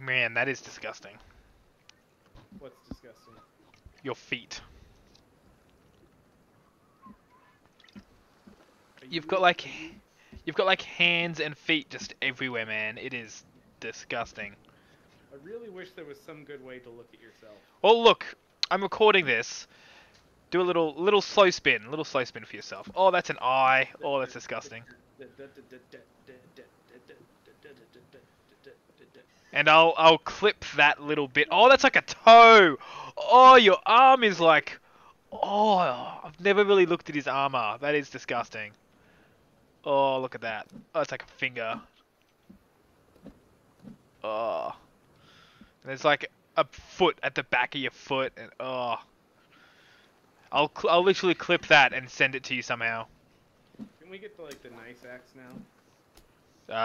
Man, that is disgusting. What's disgusting? Your feet. You've got like, you've got like hands and feet just everywhere, man. It is disgusting. I really wish there was some good way to look at yourself. Oh look, I'm recording this. Do a little little slow spin, little slow spin for yourself. Oh, that's an eye. Oh, that's disgusting. And I'll I'll clip that little bit. Oh, that's like a toe. Oh, your arm is like. Oh, I've never really looked at his armor. That is disgusting. Oh, look at that. Oh, it's like a finger. Oh. There's like a foot at the back of your foot, and oh. I'll cl- I'll literally clip that and send it to you somehow. Can we get to like the nice axe now? Uh,